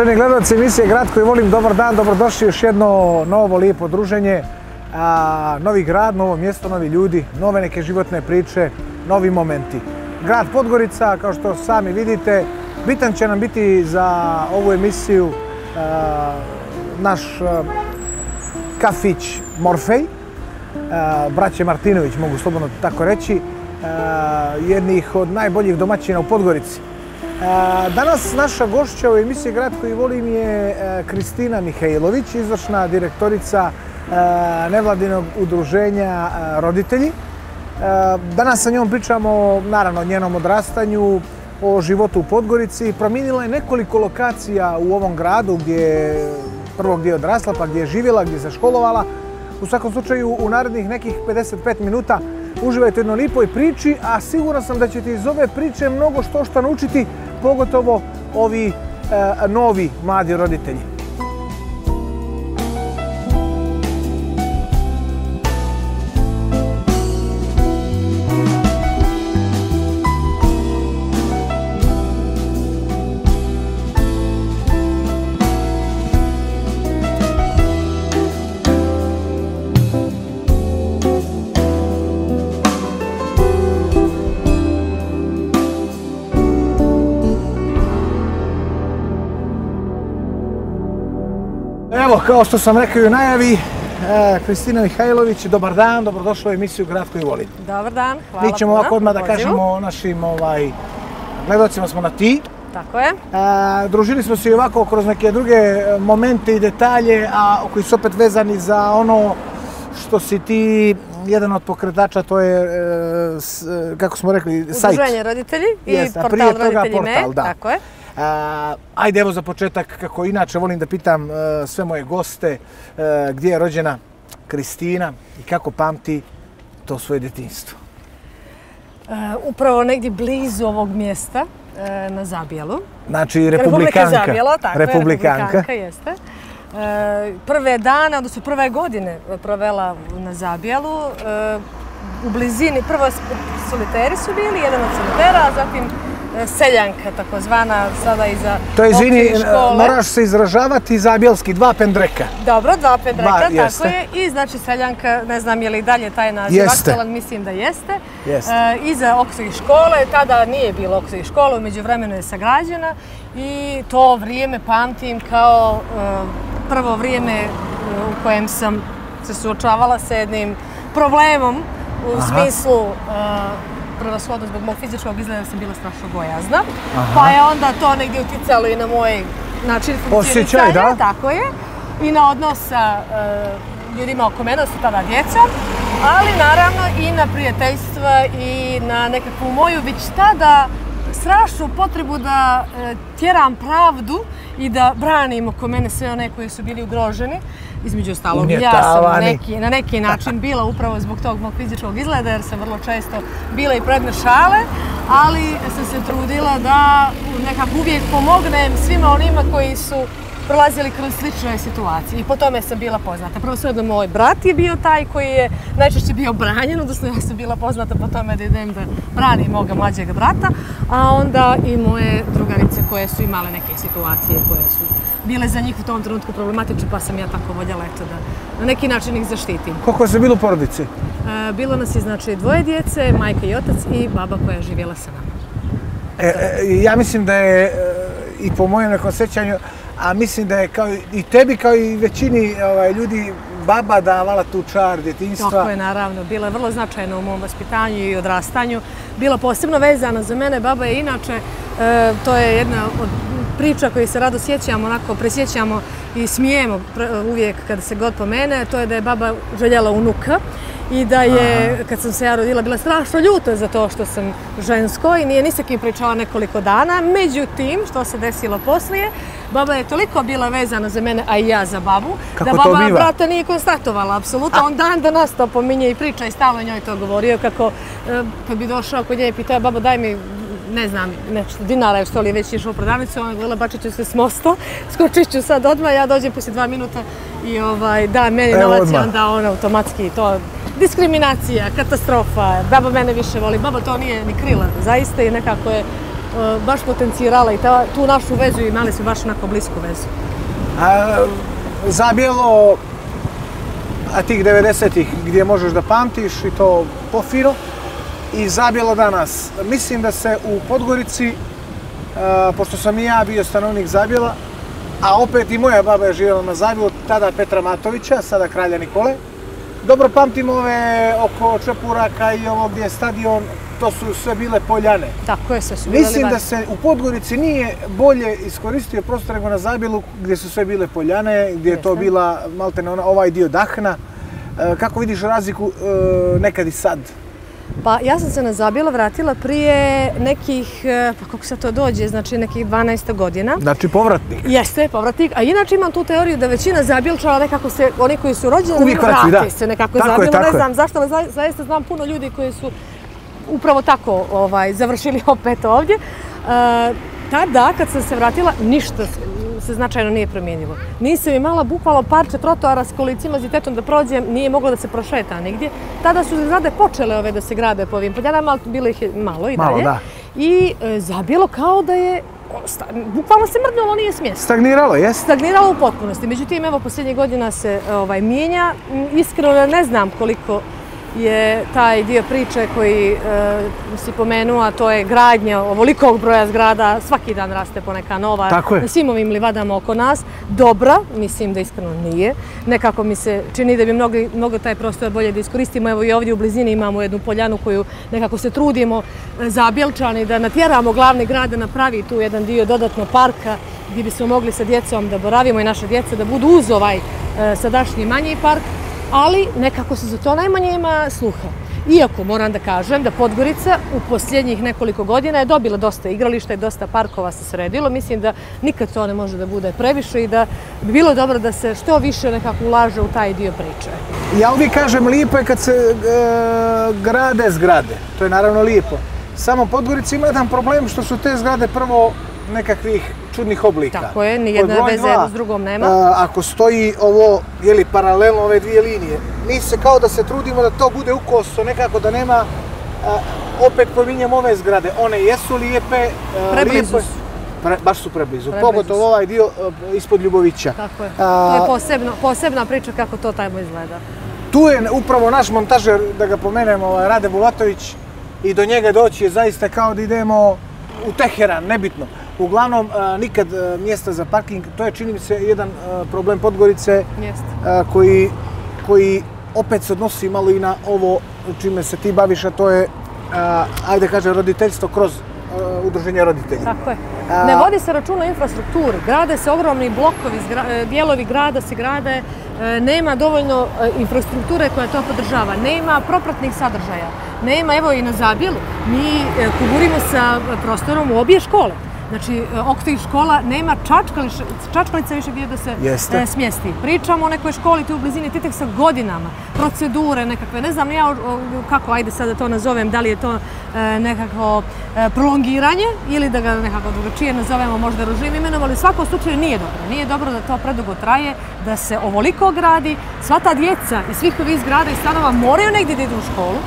Uvaženi gledalci emisije Grad koji volim, dobar dan, dobrodošli još jedno novo lijepo druženje. A, novi grad, novo mjesto, novi ljudi, nove neke životne priče, novi momenti. Grad Podgorica, kao što sami vidite, bitan će nam biti za ovu emisiju a, naš a, kafić Morfej, a, braće Martinović, mogu slobodno tako reći, a, jednih od najboljih domaćina u Podgorici. Danas naša gošća u emisiji Grad koji volim je e, Kristina Mihajlović, izvršna direktorica e, nevladinog udruženja e, roditelji. Danas sa njom pričamo naravno o njenom odrastanju, o životu u Podgorici. Promijenila je nekoliko lokacija u ovom gradu gdje prvo gdje je odrasla, pa gdje je živjela, gdje se školovala. U svakom slučaju, u narednih nekih 55 minuta uživajte u jednoj lipoj priči, a siguran sam da ćete iz ove priče mnogo što što naučiti pogotovo ovi e, novi mladi roditelji. Evo, kao što sam rekao i u najavi, e, Kristina Mihajlović, dobar dan, dobrodošla u emisiju Grad koji volim. Dobar dan, hvala Mi ćemo ovako odmah da kažemo našim ovaj, gledocima smo na ti. Tako je. E, družili smo se i ovako kroz neke druge momente i detalje, a koji su opet vezani za ono što si ti jedan od pokretača, to je, e, s, e, kako smo rekli, sajt. Udruženje roditelji i Jest, portal roditelji portal, me. da. Tako je. A, ajde evo za početak, kako inače volim da pitam uh, sve moje goste, uh, gdje je rođena Kristina i kako pamti to svoje djetinjstvo. Uh, upravo negdje blizu ovog mjesta, na Zabijelu. Znači, republikanka. Republika Zabijela, tako republikanka. je, republikanka, jeste. Prve dane, odnosno prve godine provela na Zabijelu. U blizini, prvo soliteri su bili, jedan od solitera, a zatim E, seljanka takozvana sada iza To je, izvini, moraš se izražavati zabjelski, dva pendreka. Dobro, dva pendreka, tako jeste. je. I znači seljanka, ne znam je li dalje taj naziv jeste. aktualan, mislim da jeste. Jeste. E, iza Oksovih škole, tada nije bilo Oksovih škola, umeđu vremenu je sagrađena. I to vrijeme pamtim kao e, prvo vrijeme e, u kojem sam se suočavala sa jednim problemom u Aha. smislu e, prevashodno zbog mog fizičkog izgleda sam bila strašno gojazna. Aha. Pa je onda to negdje uticalo i na moj način funkcionisanja. da? Tako je. I na odnos sa uh, ljudima oko mene, sa tada djecom. Ali naravno i na prijateljstva i na nekakvu moju već tada strašnu potrebu da uh, tjeram pravdu i da branim oko mene sve one koji su bili ugroženi između ostalog, ja sam neki, na neki način bila upravo zbog tog mog fizičkog izgleda, jer sam vrlo često bila i predne šale, ali sam se trudila da nekako uvijek pomognem svima onima koji su prolazili kroz slične situacije i po tome sam bila poznata. Prvo sve moj brat je bio taj koji je najčešće bio branjen, odnosno ja sam bila poznata po tome da idem da branim moga mlađeg brata, a onda i moje drugarice koje su imale neke situacije koje su bile za njih u tom trenutku problematične, pa sam ja tako voljela eto da na neki način ih zaštitim. Koliko se bilo u porodici? E, bilo nas je znači dvoje djece, majka i otac i baba koja je živjela sa nama. E, e, ja mislim da je e, i po mojem nekom sećanju, a mislim da je kao i tebi kao i većini ovaj, ljudi baba davala tu čar djetinjstva. Tako je, naravno. Bila je vrlo značajna u mom vaspitanju i odrastanju. Bila posebno vezana za mene. Baba je inače, e, to je jedna od priča koji se rado sjećamo, onako presjećamo i smijemo uvijek kada se god pomene, to je da je baba željela unuka i da je, Aha. kad sam se ja rodila, bila strašno ljuta za to što sam žensko i nije ni sa kim pričala nekoliko dana. Međutim, što se desilo poslije, baba je toliko bila vezana za mene, a i ja za babu, Kako da baba brata nije konstatovala, apsolutno. On dan da nas to pominje i priča i stalno njoj to govorio, kako kad bi došao kod nje i pitao, baba daj mi ne znam, nešto dinara je što li već išao u prodavnicu, ona govorila bačit ću se s mosta, skočit ću sad odmah, ja dođem poslije dva minuta i ovaj, da, meni novac je onda on automatski to diskriminacija, katastrofa, baba mene više voli, baba to nije ni krila, zaista i nekako je baš potencirala i ta, tu našu vezu imali smo baš onako blisku vezu. A, zabijelo a tih 90-ih gdje možeš da pamtiš i to pofino i zabijelo danas. Mislim da se u Podgorici, a, pošto sam i ja bio stanovnik Zabjela, a opet i moja baba je živjela na Zabjelu, tada Petra Matovića, sada kralja Nikole, dobro pamtim ove oko Čepuraka i ovo gdje je stadion, to su sve bile poljane. Tako je, sve su bile Mislim da se u Podgorici nije bolje iskoristio prostor nego na Zabilu gdje su sve bile poljane, gdje je to bila maltene ovaj dio Dahna. E, kako vidiš razliku e, nekad i sad? Pa ja sam se na Zabila vratila prije nekih, e, pa kako se to dođe, znači nekih 12 godina. Znači povratnik. Jeste, povratnik. A inače imam tu teoriju da većina Zabilčara nekako se, oni koji su rođeni, Uvijek vraći, da. se nekako tako Zabilo. Je, tako ne znam zašto, ali zaista znam puno ljudi koji su upravo tako ovaj, završili opet ovdje. E, tada, kad sam se vratila, ništa se značajno nije promijenilo. Nisam imala bukvalo parče trotoara s kolicima zitetom da prođem, nije moglo da se prošeta nigdje. Tada su zgrade počele ove da se grade po ovim podjanama, ali bilo ih je malo i malo, dalje. Da. I e, zabilo kao da je bukvalno se mrdnulo, nije smjesto. Stagniralo, jes? Stagniralo u potpunosti. Međutim, evo, posljednje godina se ovaj, mijenja. Iskreno ne znam koliko je taj dio priče koji e, si pomenuo, a to je gradnja ovolikog broja zgrada, svaki dan raste poneka nova Tako je. na svim ovim livadama oko nas. Dobra, mislim da iskreno nije. Nekako mi se čini da bi mnogo, mnogo taj prostor bolje da iskoristimo. Evo i ovdje u blizini imamo jednu poljanu koju nekako se trudimo e, za Bjelčani da natjeramo glavni grad da napravi tu jedan dio dodatno parka gdje bismo mogli sa djecom da boravimo i naše djece da budu uz ovaj e, sadašnji manji park ali nekako se za to najmanje ima sluha. Iako moram da kažem da Podgorica u posljednjih nekoliko godina je dobila dosta igrališta i dosta parkova se sredilo, mislim da nikad to ne može da bude previše i da bi bilo dobro da se što više nekako ulaže u taj dio priče. Ja uvijek kažem lijepo je kad se e, grade zgrade, to je naravno lijepo. Samo Podgorica ima jedan problem što su te zgrade prvo nekakvih čudnih oblika. Tako je, nijedna veze jedno s drugom nema. A, ako stoji ovo, jeli, paralelno ove dvije linije, mi se kao da se trudimo da to bude ukoso, nekako da nema, a, opet pominjem ove zgrade, one jesu lijepe. A, preblizu lijepe, Pre, baš su preblizu, preblizu. pogotovo ovaj dio a, ispod Ljubovića. Tako je, a, to je posebno, posebna priča kako to tajmo izgleda. Tu je upravo naš montažer, da ga pomenemo, ovaj, Rade Bulatović, i do njega doći je zaista kao da idemo u Teheran, nebitno. Uglavnom, nikad mjesta za parking, to je čini mi se jedan problem Podgorice koji, koji opet se odnosi malo i na ovo čime se ti baviš, a to je, ajde kaže, roditeljstvo kroz udruženje roditelja. Tako je. Ne vodi se računa o infrastrukturi. Grade se ogromni blokovi, e, dijelovi grada se grade, e, nema dovoljno e, infrastrukture koja to podržava, nema propratnih sadržaja, nema, evo i na Zabijelu, mi kuburimo sa prostorom u obje škole. Znači, e, oko tih škola nema čačkalica više gdje da se. E, smjesti. Pričamo o nekoj školi tu u blizini Titek sa godinama, procedure nekakve, ne znam ja kako, ajde sad da to nazovem, da li je to e, nekako prolongiranje ili da ga nekako drugačije nazovemo možda ružim imenom, ali u svakom slučaju nije dobro. Nije dobro da to predugo traje, da se ovoliko gradi, sva ta djeca iz svih ovih zgrada i stanova moraju negdje da idu u školu,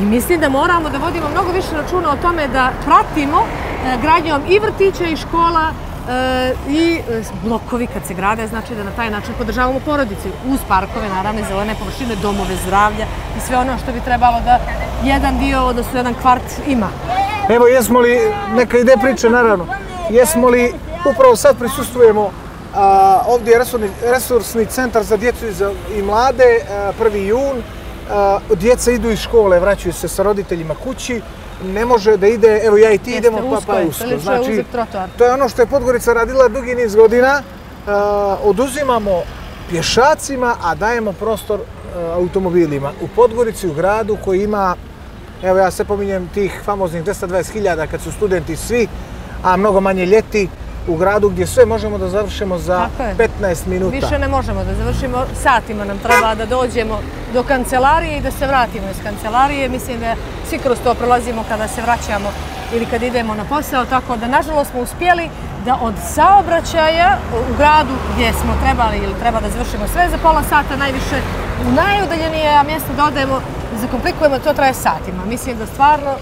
I mislim da moramo da vodimo mnogo više računa o tome da pratimo E, gradnjom i vrtića i škola e, i e, blokovi kad se grade, znači da na taj način podržavamo porodice uz parkove, naravno, zelene površine, domove zdravlja i sve ono što bi trebalo da jedan dio, odnosno jedan kvart ima. Evo, jesmo li, neka ide priče, naravno, jesmo li upravo sad prisustujemo a, ovdje je resursni, resursni centar za djecu i, za, i mlade, a, 1. jun, djeca idu iz škole, vraćaju se sa roditeljima kući, ne može da ide, evo ja i ti idemo pa pa usko. Znači, to je ono što je Podgorica radila dugi niz godina. oduzimamo pješacima, a dajemo prostor automobilima. U Podgorici, u gradu koji ima, evo ja se pominjem tih famoznih 220.000 kad su studenti svi, a mnogo manje ljeti, u gradu gdje sve možemo da završimo za 15 minuta. Više ne možemo da završimo, satima nam treba da dođemo do kancelarije i da se vratimo iz kancelarije. Mislim da svi kroz to prolazimo kada se vraćamo ili kad idemo na posao, tako da nažalost smo uspjeli da od saobraćaja u gradu gdje smo trebali ili treba da završimo sve za pola sata najviše u najudaljenije mjesto da odemo, zakomplikujemo, to traje satima. Mislim da stvarno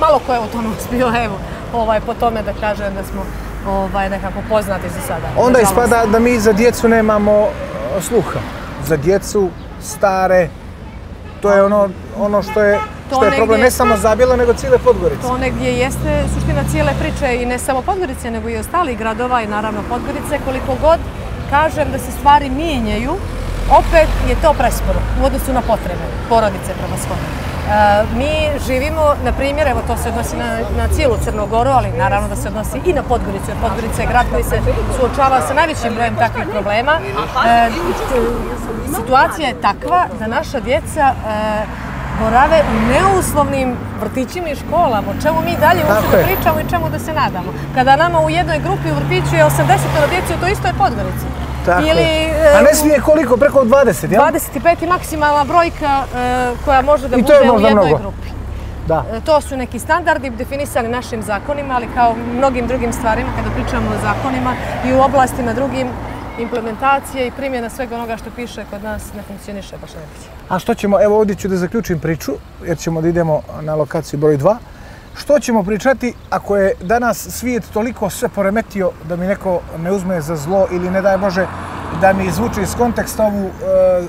malo ko je u tom uspio, evo, ovaj, po tome da kažem da smo ovaj, nekako poznati za sada. Onda nažalost. ispada da mi za djecu nemamo e, sluha. Za djecu, stare, to je ono, ono što je, To što je problem ne samo za Bijelo, nego cijele Podgorice. To negdje jeste suština cijele priče i ne samo Podgorice, nego i ostalih gradova i naravno Podgorice. Koliko god kažem da se stvari mijenjaju, opet je to presporo u odnosu na potrebe porodice prema shodno. Mi živimo, na primjer, evo to se odnosi na, na cijelu Crnogoru, ali naravno da se odnosi i na Podgoricu, jer Podgorica je grad koji se suočava sa najvećim brojem takvih problema. E, situacija je takva da naša djeca e, borave u neuslovnim vrtićima i školama, o čemu mi dalje uopšte da pričamo i čemu da se nadamo. Kada nama u jednoj grupi u vrtiću je 80 djece, to isto je Podgorica. Tako Ili, je. A e, ne smije koliko, preko 20, jel? 25 je maksimalna brojka e, koja može da I bude je u jednoj mnogo. grupi. Da. E, To su neki standardi definisani našim zakonima, ali kao mnogim drugim stvarima, kada pričamo o zakonima i u oblastima drugim, implementacije i primjena svega onoga što piše kod nas ne funkcioniše baš najbolje. A što ćemo, evo ovdje ću da zaključim priču, jer ćemo da idemo na lokaciju broj 2. Što ćemo pričati ako je danas svijet toliko sve poremetio da mi neko ne uzme za zlo ili ne daj Bože da mi izvuče iz konteksta ovu, e,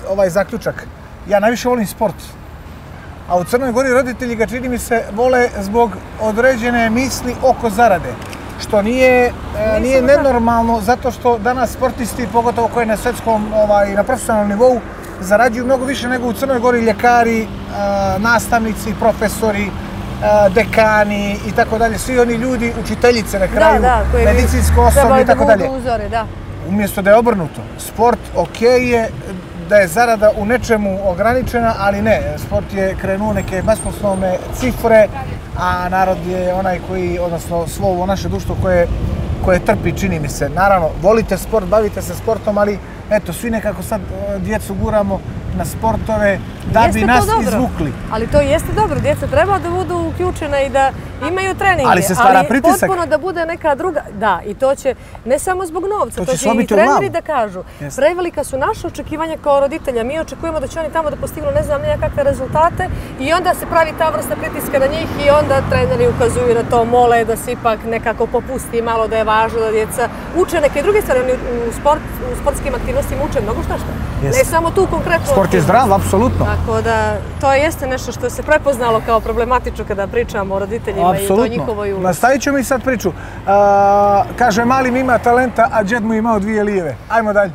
ovaj zaključak. Ja najviše volim sport. A u Crnoj Gori roditelji ga čini mi se vole zbog određene misli oko zarade. Što nije, e, nije nenormalno zato što danas sportisti, pogotovo koji na svetskom, ovaj, na profesionalnom nivou, zarađuju mnogo više nego u Crnoj Gori ljekari, e, nastavnici, profesori, dekani i tako dalje. Svi oni ljudi, učiteljice na kraju, koji bi medicinsko osoblje i tako da dalje. uzori, da. Umjesto da je obrnuto. Sport, ok je, da je zarada u nečemu ograničena, ali ne. Sport je krenuo neke basnoslovne cifre, a narod je onaj koji, odnosno svo ovo naše društvo koje, koje trpi, čini mi se. Naravno, volite sport, bavite se sportom, ali eto, svi nekako sad e, djecu guramo na sportove da Jeste bi nas dobro. izvukli. Ali to jeste dobro, djeca treba da budu uključena i da imaju treninge. Ali se stvara pritisak. potpuno da bude neka druga, da, i to će ne samo zbog novca, To to, će će i treneri da kažu. Prevelika su naše očekivanja kao roditelja, mi očekujemo da će oni tamo da postignu ne znam nija kakve rezultate i onda se pravi ta vrsta pritiska na njih i onda treneri ukazuju na to, mole da se ipak nekako popusti malo da je važno da djeca uče neke druge stvari, oni u, sport, u sportskim aktivnostima uče mnogo šta šta. Ne samo tu konkretno. Sport je zdrav, apsolutno. Tako da, to jeste nešto što se prepoznalo kao problematično kada pričamo o roditeljima i o toj njihovoj ulozi. Nastavit ću mi sad priču. A, kaže, mali mi ima talenta, a džed mu imao dvije lijeve. Ajmo dalje.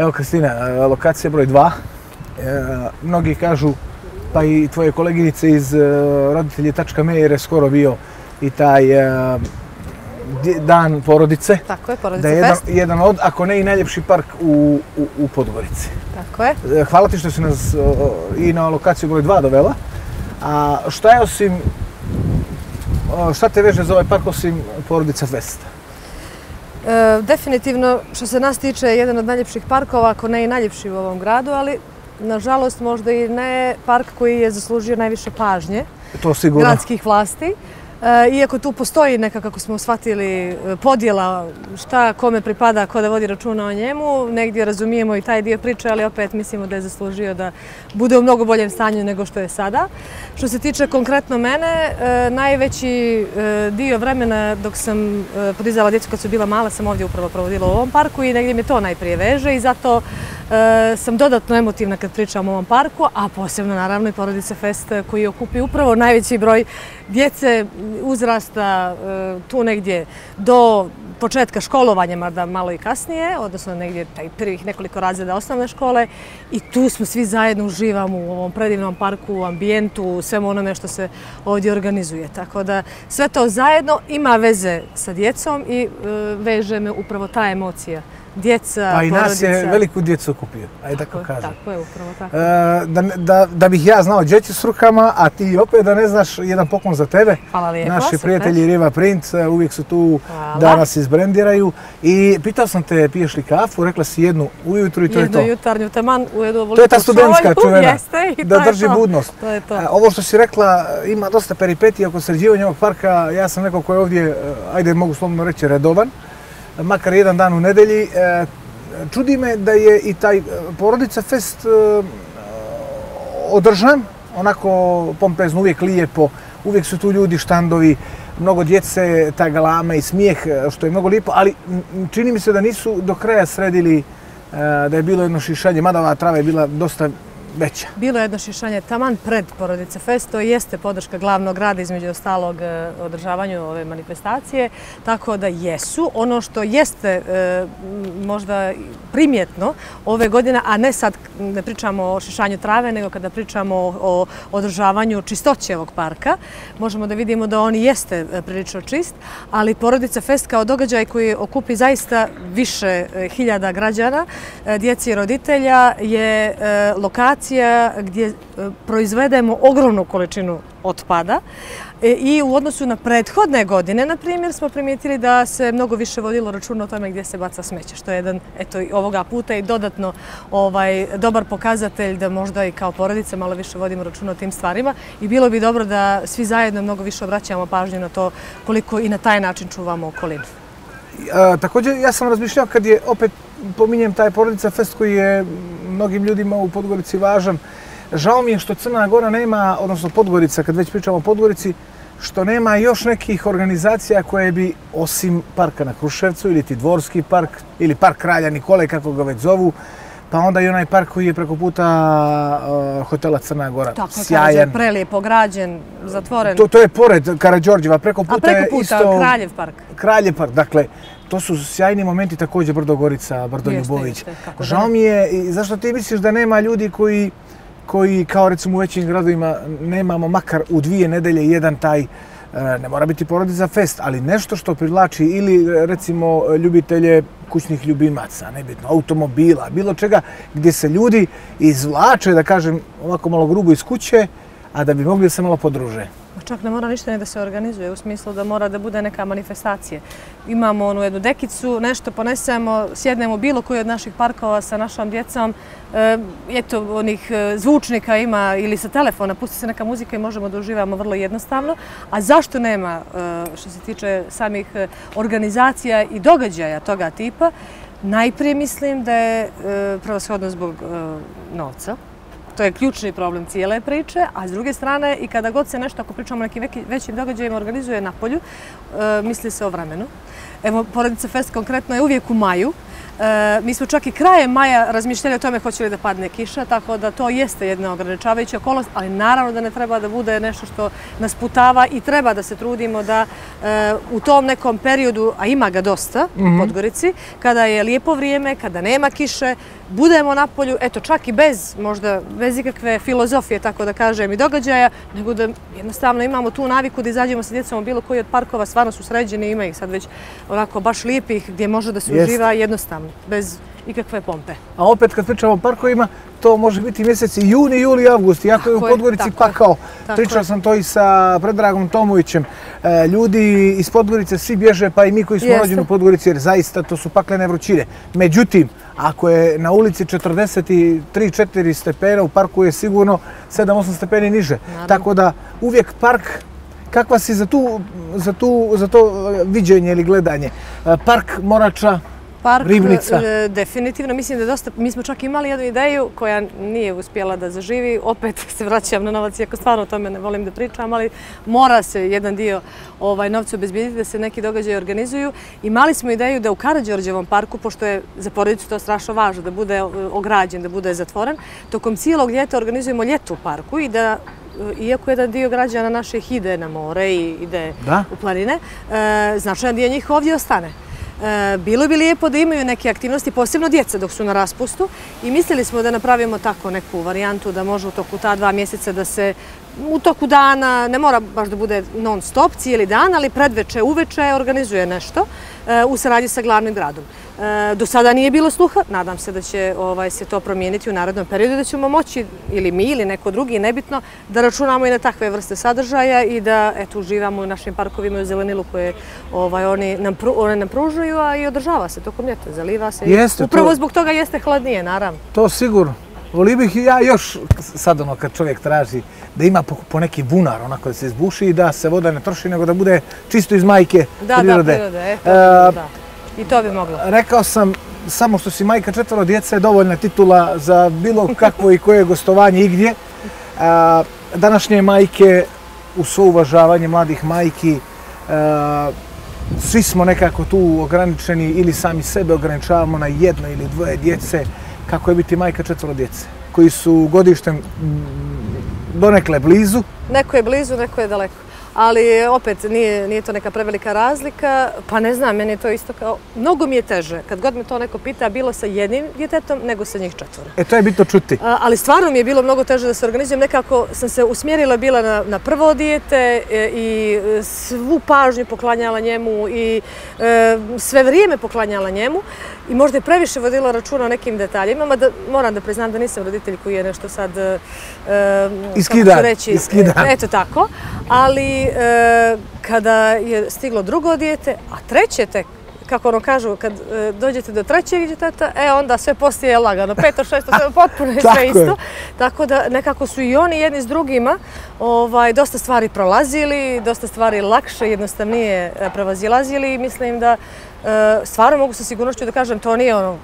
Evo Kristina, e, lokacija broj 2. Mnogi kažu, pa i tvoje koleginice iz e, roditelji.me jer je skoro bio i taj e, dan porodice. Tako je, Da porodica je jedan, fest. jedan od, ako ne i najljepši park u, u, u Podgorici. Tako je. E, Hvala ti što si nas o, i na lokaciju broj 2 dovela. A šta je osim, šta te veže za ovaj park osim porodica festa? E, definitivno, što se nas tiče, je jedan od najljepših parkova, ako ne i najljepši u ovom gradu, ali nažalost možda i ne park koji je zaslužio najviše pažnje To sigurno. gradskih vlasti. E, iako tu postoji neka, kako smo shvatili, e, podjela šta kome pripada, ko da vodi računa o njemu, negdje razumijemo i taj dio priče, ali opet mislimo da je zaslužio da bude u mnogo boljem stanju nego što je sada. Što se tiče konkretno mene, e, najveći dio vremena dok sam podizala djecu kad su bila mala, sam ovdje upravo provodila u ovom parku i negdje me to najprije veže i zato sam dodatno emotivna kad pričam o ovom parku, a posebno naravno i porodica Fest koji okupi upravo najveći broj djece uzrasta e, tu negdje do početka školovanja, mada malo i kasnije, odnosno negdje taj prvih nekoliko razreda osnovne škole i tu smo svi zajedno uživamo u ovom predivnom parku, u ambijentu, u svemu onome što se ovdje organizuje. Tako da sve to zajedno ima veze sa djecom i e, veže me upravo ta emocija djeca, Pa i nas porodica. je veliku djecu okupio, ajde tako, je, kažem. Tako je, upravo tako. E, da, da, da bih ja znao djeci s rukama, a ti opet da ne znaš jedan poklon za tebe. Hvala lijepo, Naši super. prijatelji Riva Print e, uvijek su tu Hvala. da nas izbrendiraju. I pitao sam te, piješ li kafu, rekla si jednu ujutru i to je Jednu to. jutarnju taman u jednu To je ta studentska čuvena, Jeste, i da je drži to. budnost. To je to. E, Ovo što si rekla, ima dosta peripetija oko sređivanja ovog parka. Ja sam neko ko je ovdje, e, ajde mogu slobodno reći, redovan, makar jedan dan u nedelji. E, čudi me da je i taj e, porodica fest e, održan, onako pompezno, uvijek lijepo, uvijek su tu ljudi, štandovi, mnogo djece, ta galama i smijeh, što je mnogo lijepo, ali čini mi se da nisu do kraja sredili da je bilo jedno šišanje, mada ova trava je bila dosta veća. Bilo je jedno šišanje taman pred Porodice Fest, to jeste podrška glavnog grada između ostalog e, održavanju ove manifestacije, tako da jesu. Ono što jeste e, možda primjetno ove godine, a ne sad ne pričamo o šišanju trave, nego kada pričamo o, održavanju čistoće ovog parka, možemo da vidimo da on jeste e, prilično čist, ali Porodica Fest kao događaj koji okupi zaista više e, hiljada građana, djeci i roditelja, je lokacija lokacija gdje e, proizvedemo ogromnu količinu otpada e, i u odnosu na prethodne godine, na primjer, smo primijetili da se mnogo više vodilo računa o tome gdje se baca smeće, što je jedan, eto, ovoga puta i dodatno ovaj, dobar pokazatelj da možda i kao porodica malo više vodimo računa o tim stvarima i bilo bi dobro da svi zajedno mnogo više obraćamo pažnju na to koliko i na taj način čuvamo okolinu. A, također, ja sam razmišljao kad je, opet pominjem taj porodica fest koji je mnogim ljudima u Podgorici važan. Žao mi je što Crna Gora nema, odnosno Podgorica, kad već pričamo o Podgorici, što nema još nekih organizacija koje bi, osim parka na Kruševcu ili ti Dvorski park ili park Kralja Nikole, kako ga već zovu, pa onda i onaj park koji je preko puta uh, hotela Crna Gora. Tako je, Sjajan. Karađer, prelijepo, građen, zatvoren. To, to je pored Karađorđeva, preko puta, A preko je puta, isto... Kraljev park. Kralje park, dakle, to su sjajni momenti također Brdo Gorica, Brdo Jeste, Ljubović. jeste, Žao mi je, zašto ti misliš da nema ljudi koji, koji kao recimo u većim gradovima nemamo makar u dvije nedelje jedan taj e, ne mora biti porodica fest, ali nešto što privlači ili recimo ljubitelje kućnih ljubimaca, nebitno, automobila, bilo čega, gdje se ljudi izvlače, da kažem ovako malo grubo iz kuće, a da bi mogli da se malo podruže. Pa Čak ne mora ništa ne da se organizuje, u smislu da mora da bude neka manifestacija. Imamo onu jednu dekicu, nešto ponesemo, sjednemo bilo koji od naših parkova sa našom djecom, e, eto, onih e, zvučnika ima ili sa telefona, pusti se neka muzika i možemo da uživamo vrlo jednostavno. A zašto nema, e, što se tiče samih e, organizacija i događaja toga tipa, najprije mislim da je e, prevashodno zbog novca. To je ključni problem cijele priče, a s druge strane i kada god se nešto, ako pričamo o nekim većim događajima, organizuje na polju, e, misli se o vremenu. Evo, Porodica Fest konkretno je uvijek u maju. E, mi smo čak i krajem maja razmišljali o tome hoće li da padne kiša, tako da to jeste jedna ograničavajuća okolnost, ali naravno da ne treba da bude nešto što nas putava i treba da se trudimo da e, u tom nekom periodu, a ima ga dosta u Podgorici, kada je lijepo vrijeme, kada nema kiše, budemo na polju, eto čak i bez, možda bez ikakve filozofije, tako da kažem, i događaja, nego da jednostavno imamo tu naviku da izađemo sa djecom u bilo koji od parkova, stvarno su sređeni, ima ih sad već onako baš lijepih gdje može da se Jeste. uživa jednostavno, bez ikakve pompe. A opet kad pričamo o parkovima, to može biti mjeseci juni, juli, avgust. Iako je u Podgorici pakao. Pričao sam to i sa Predragom Tomovićem. E, ljudi iz Podgorice svi bježe, pa i mi koji smo rođeni u Podgorici, jer zaista to su paklene vrućine. Međutim, ako je na ulici 43-4 stepena, u parku je sigurno 7-8 stepeni niže. Naravno. Tako da uvijek park Kakva si za, tu, za, tu, za to e, viđenje ili gledanje? E, Park Morača, Park, Ribnica. e, definitivno, mislim da je dosta, mi smo čak imali jednu ideju koja nije uspjela da zaživi, opet se vraćam na novac, iako stvarno o tome ne volim da pričam, ali mora se jedan dio ovaj, novca obezbijediti da se neki događaji organizuju. Imali smo ideju da u Karadžorđevom parku, pošto je za porodicu to strašno važno, da bude e, ograđen, da bude zatvoren, tokom cijelog ljeta organizujemo ljeto u parku i da iako jedan dio građana naših ide na more i ide Da. u planine, e, značajan dio njih ovdje ostane. E, Bilo bi lijepo da imaju neke aktivnosti, posebno djeca dok su na raspustu i mislili smo da napravimo tako neku varijantu da može u toku ta dva mjeseca da se u toku dana, ne mora baš da bude non stop cijeli dan, ali predveče, uveče organizuje nešto e, u saradnji sa glavnim gradom. E, Do sada nije bilo sluha, nadam se da će ovaj, se to promijeniti u narednom periodu, da ćemo moći, ili mi ili neko drugi, nebitno, da računamo i na takve vrste sadržaja i da eto, uživamo u našim parkovima i u zelenilu koje ovaj, oni, nam, pru- one nam pružaju, a i održava se tokom ljeta, zaliva se. Jeste, Upravo to- zbog toga jeste hladnije, naravno. To sigurno. Volio bih i ja još, sad ono kad čovjek traži da ima po, po neki bunar, onako da se izbuši i da se voda ne troši, nego da bude čisto iz majke Da, prirode. da, prirode, e, to, E, da. I to bi moglo. Rekao sam, samo što si majka četvero djece je dovoljna titula za bilo kakvo i koje gostovanje igdje. A, današnje majke, u svo uvažavanje mladih majki, a, svi smo nekako tu ograničeni ili sami sebe ograničavamo na jedno ili dvoje djece. Kako je biti majka četvero djece? Koji su godištem donekle blizu, Neko je blizu, neko je daleko. Ali opet nije, nije to neka prevelika razlika, pa ne znam, meni je to isto kao, mnogo mi je teže kad god me to neko pita bilo sa jednim djetetom nego sa njih četvoro. e to je bitno čuti. A, ali stvarno mi je bilo mnogo teže da se organizujem. Nekako sam se usmjerila bila na, na prvo dijete e, i e, svu pažnju poklanjala njemu i e, sve vrijeme poklanjala njemu i možda je previše vodila računa o nekim detaljima, mada moram da priznam da nisam roditelj koji je nešto sad e, e, Iskidan, reći, iskidan. e, eto tako, ali e, kada je stiglo drugo dijete, a treće tek kako ono kažu, kad e, dođete do trećeg djeteta, e onda sve postaje lagano. Peto, šesto, sve potpuno je sve je. isto. Tako da nekako su i oni jedni s drugima ovaj, dosta stvari prolazili, dosta stvari lakše, jednostavnije e, prevazilazili i mislim da e, stvarno mogu sa sigurnošću da kažem to nije ono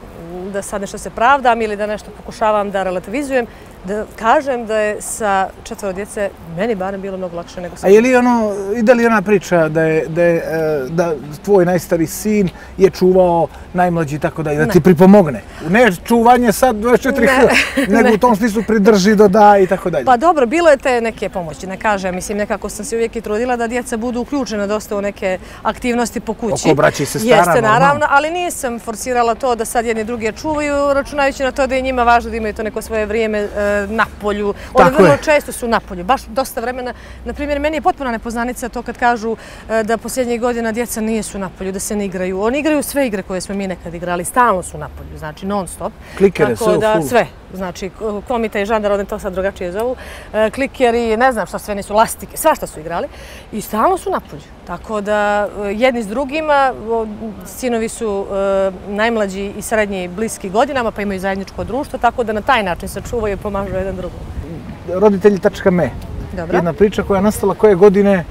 da sad nešto se pravdam ili da nešto pokušavam da relativizujem, da kažem da je sa četvoro djece meni barem bilo mnogo lakše nego sa A je li ono, ide li ona priča da je, da, je, e, da tvoj najstari sin je čuvao najmlađi tako da, da ti pripomogne? Ne čuvanje sad 24 Ne, nego u tom smislu pridrži, doda i tako dalje. Pa dobro, bilo je te neke pomoći, ne kažem. Mislim, nekako sam se uvijek i trudila da djeca budu uključena dosta u neke aktivnosti po kući. Oko braće i sestara, Jeste, naravno, ali nisam forsirala to da sad jedni drugi je čuvaju, računajući na to da je njima važno da imaju to neko svoje vrijeme e, na polju. Oni Tako vrlo je. često su na polju, baš dosta vremena. Na primjer, meni je potpuna nepoznanica to kad kažu e, da posljednjih godina djeca nisu na polju, da se ne igraju. Oni igraju sve igre koje smo mi nekad igrali, stalno su na polju, znači non stop. Klikere, sve u da, full. sve, znači ko- komite i žandar, oni to sad drugačije zovu, e, klikeri, ne znam šta sve nisu, lastike, svašta su igrali i stalno su napolju. Tako da e, jedni s drugima, sinovi su e, najmlađi i srednji bliski godinama, pa imaju zajedničko društvo, tako da na taj način se čuvaju i pomažu jedan drugom. Roditelji.me, jedna priča koja je nastala koje godine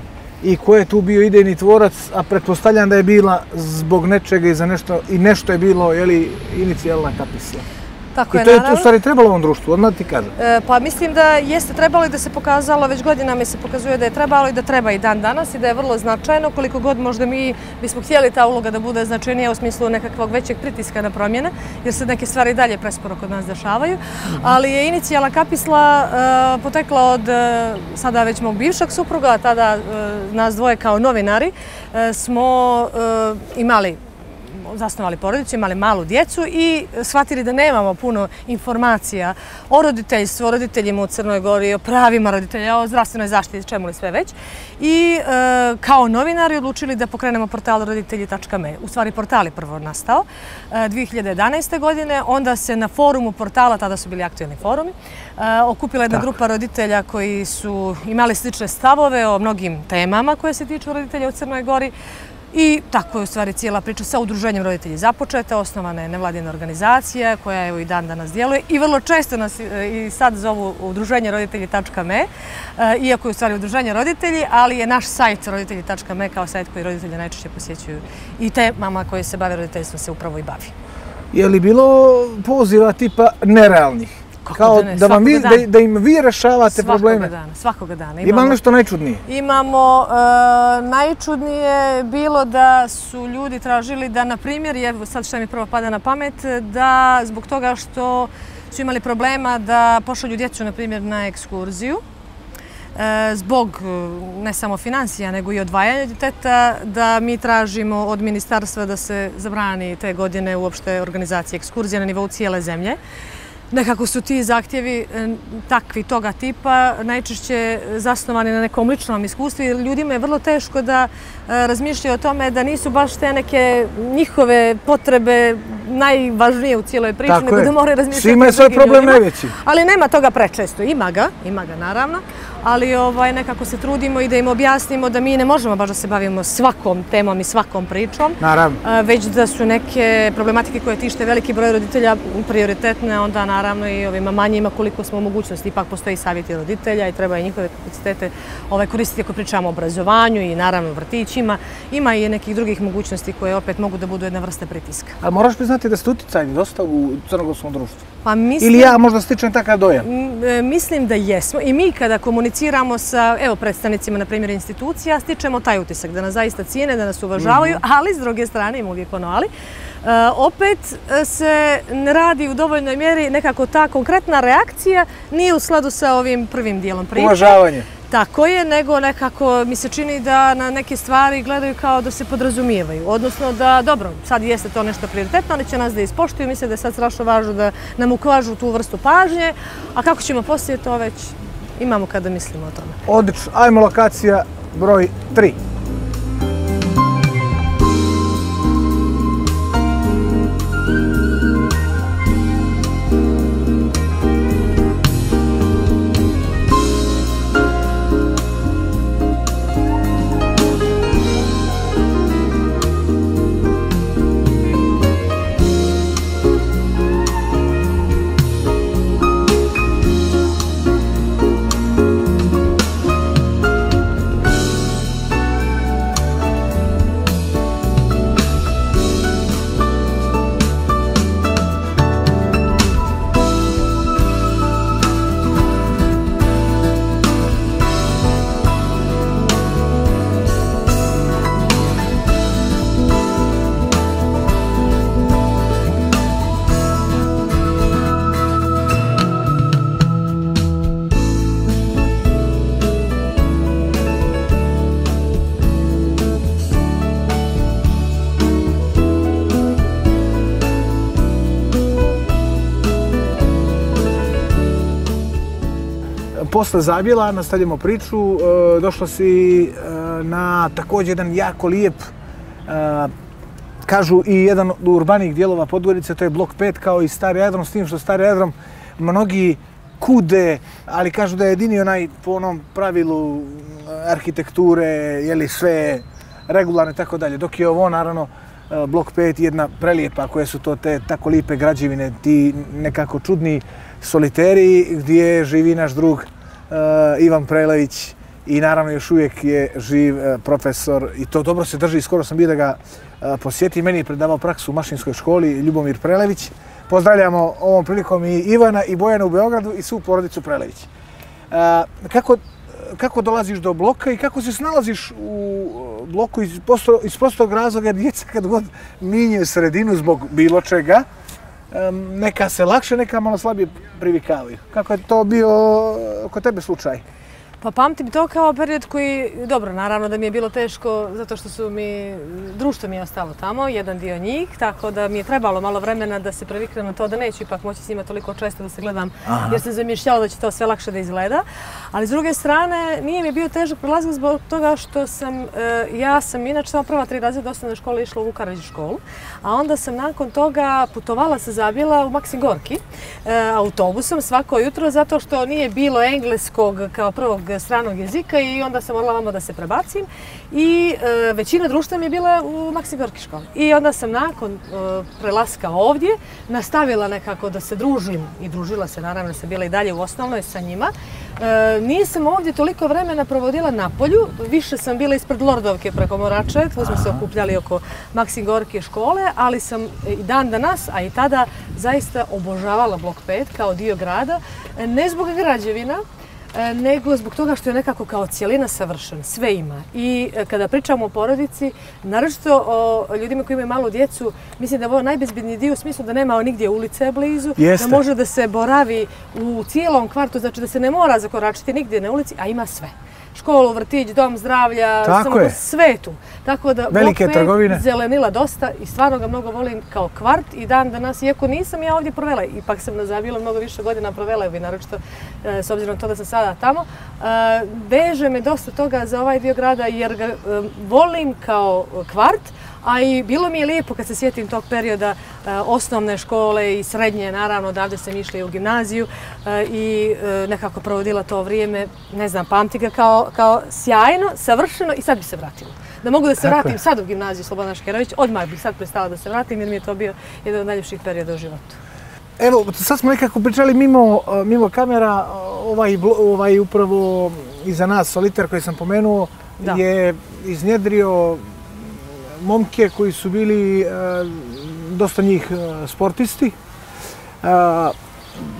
i ko je tu bio idejni tvorac, a pretpostavljam da je bila zbog nečega i za nešto, i nešto je bilo, jeli, inicijalna kapisla. Tako I je, to je tu u naravno. stvari trebalo ovom društvu, odmah ti kažem. E, Pa mislim da jeste trebalo i da se pokazalo, već godinama se pokazuje da je trebalo i da treba i dan danas i da je vrlo značajno, koliko god možda mi bismo htjeli ta uloga da bude značajnija u smislu nekakvog većeg pritiska na promjene, jer se neke stvari dalje presporo kod nas dešavaju, ali je inicijala kapisla e, potekla od e, sada već mog bivšeg supruga, a tada e, nas dvoje kao novinari e, smo e, imali zasnovali porodicu, imali malu djecu i shvatili da nemamo puno informacija o roditeljstvu, o roditeljima u Crnoj Gori, o pravima roditelja, o zdravstvenoj zaštiti, čemu li sve već. I e, kao novinari odlučili da pokrenemo portal roditelji.me. U stvari portal je prvo nastao e, 2011. godine, onda se na forumu portala, tada su bili aktualni forumi, e, okupila jedna Tako. grupa roditelja koji su imali slične stavove o mnogim temama koje se tiču roditelja u Crnoj Gori. I tako je u stvari cijela priča sa udruženjem roditelji započeta, osnovana je nevladina organizacija koja evo i dan danas djeluje i vrlo često nas e, i sad zovu udruženje roditelji.me, e, iako je u stvari udruženje roditelji, ali je naš sajt roditelji.me kao sajt koji roditelji najčešće posjećuju i te mama koje se bave roditeljstvom se upravo i bavi. Je li bilo poziva tipa nerealnih? Kako Kao da ne, da, vam vi, da, da im vi rešavate Svakoga probleme? dana, svakoga dana. Ima li nešto najčudnije? Imamo, e, najčudnije je bilo da su ljudi tražili da, na primjer, evo sad što mi prvo pada na pamet, da zbog toga što su imali problema da pošalju djecu, na primjer, na ekskurziju, e, zbog ne samo financija, nego i odvajanja djeteta, da mi tražimo od ministarstva da se zabrani te godine uopšte organizacije ekskurzije na nivou cijele zemlje. Nekako su ti zahtjevi e, takvi toga tipa, najčešće zasnovani na nekom ličnom iskustvu i ljudima je vrlo teško da e, razmišljaju o tome da nisu baš te neke njihove potrebe najvažnije u cijeloj priči, nego da moraju razmišljati Svi imaju svoj problem najveći. Ali nema toga prečesto. Ima ga, ima ga naravno ali ovaj, nekako se trudimo i da im objasnimo da mi ne možemo baš da se bavimo svakom temom i svakom pričom. Naravno. Već da su neke problematike koje tište veliki broj roditelja prioritetne, onda naravno i ovima manjima koliko smo u mogućnosti. Ipak postoji savjeti roditelja i treba i njihove kapacitete ovaj, koristiti ako pričamo o obrazovanju i naravno vrtićima. Ima i nekih drugih mogućnosti koje opet mogu da budu jedna vrsta pritiska. Ali moraš priznati da ste uticajni dosta u crnogorskom društvu? Pa mislim... Ili ja možda stičem takav dojam? E, mislim da jesmo. I mi kada komuniciramo komuniciramo sa evo, predstavnicima, na primjer, institucija, stičemo taj utisak da nas zaista cijene, da nas uvažavaju, mhm. ali s druge strane, ima uvijek ono ali, Uh, opet e, se ne radi u dovoljnoj mjeri nekako ta konkretna reakcija nije u skladu sa ovim prvim dijelom priče. Uvažavanje. Tako je, nego nekako mi se čini da na neke stvari gledaju kao da se podrazumijevaju. Odnosno da, dobro, sad jeste to nešto prioritetno, oni će nas da ispoštuju, misle da je sad strašno važno da nam ukažu tu vrstu pažnje, a kako ćemo poslije to već imamo kada mislimo o tome. Odlično, ajmo lokacija broj 3. Posle zabila, nastavljamo priču. E, došla si e, na također jedan jako lijep, e, kažu i jedan od urbanih dijelova Podgorice, to je blok 5 kao i stari aerodrom, s tim što stari aerodrom mnogi kude, ali kažu da je jedini onaj po onom pravilu e, arhitekture, je li sve regularno i tako dalje. Dok je ovo naravno blok 5 jedna prelijepa koje su to te tako lipe građevine, ti nekako čudni soliteri gdje živi naš drug uh, Eh, Ivan Prelević i naravno još uvijek je živ eh, profesor i to dobro se drži. Skoro sam bio da ga eh, posjeti. Meni je predavao praksu u mašinskoj školi Ljubomir Prelević. Pozdravljamo ovom prilikom i Ivana i Bojana u Beogradu i svu porodicu Prelević. Kako, kako dolaziš do bloka i kako se snalaziš u bloku iz, posto, iz prostog razloga jer djeca kad god minje sredinu zbog bilo čega, neka se lakše, neka malo slabije privikavaju. Kako je to bio kod tebe slučaj? Pa pamtim to kao period koji, dobro, naravno da mi je bilo teško zato što su mi, društvo mi je ostalo tamo, jedan dio njih, tako da mi je trebalo malo vremena da se previkne na to da neću ipak moći s njima toliko često da se gledam, Aha. jer sam zamišljala da će to sve lakše da izgleda. Ali s druge strane, nije mi bio težak prolazak zbog toga što sam, e, ja sam inače samo prva tri razreda osnovne škole išla u Vukarađu školu, a onda sam nakon toga putovala se zabila u Maksim Gorki e, autobusom svako jutro zato što nije bilo engleskog kao prvog stranog jezika i onda sam morala vamo da se prebacim i e, većina društva mi je bila u Maksim Gorki školi. I onda sam nakon e, prelaska ovdje nastavila nekako da se družim i družila se naravno sam bila i dalje u osnovnoj sa njima. E, nisam ovdje toliko vremena provodila na polju, više sam bila ispred Lordovke preko Morače, tu smo se okupljali oko Maksim Gorke škole, ali sam i dan danas, a i tada zaista obožavala blok 5 kao dio grada, ne zbog građevina, nego zbog toga što je nekako kao cijelina savršen, sve ima. I e, kada pričamo o porodici, naročito o ljudima koji imaju malu djecu, mislim da je ovo najbezbedniji dio u smislu da nema nigdje ulice blizu, Jeste. da može da se boravi u cijelom kvartu, znači da se ne mora zakoračiti nigdje na ulici, a ima sve školu, vrtić, dom zdravlja, Tako samo je. sve tu. Tako da Velike trgovine. zelenila dosta i stvarno ga mnogo volim kao kvart i dan danas, iako nisam ja ovdje provela, ipak sam na Zabilo mnogo više godina provela, bi naročito e, s obzirom na to da sam sada tamo, e, veže me dosta toga za ovaj dio grada jer ga e, volim kao kvart, A i bilo mi je lijepo kad se sjetim tog perioda e, osnovne škole i srednje, naravno, odavde sam išla i u gimnaziju e, i e, nekako provodila to vrijeme, ne znam, pamti ga kao, kao sjajno, savršeno i sad bi se vratila. Da mogu da se Tako vratim je. sad u gimnaziju Slobodana Škerović, odmah bih sad prestala da se vratim jer mi je to bio jedan od najljepših perioda u životu. Evo, sad smo nekako pričali mimo, mimo kamera, ovaj, ovaj upravo iza nas soliter koji sam pomenuo Da. je iznjedrio momke koji su bili uh, dosta njih uh, sportisti. Uh,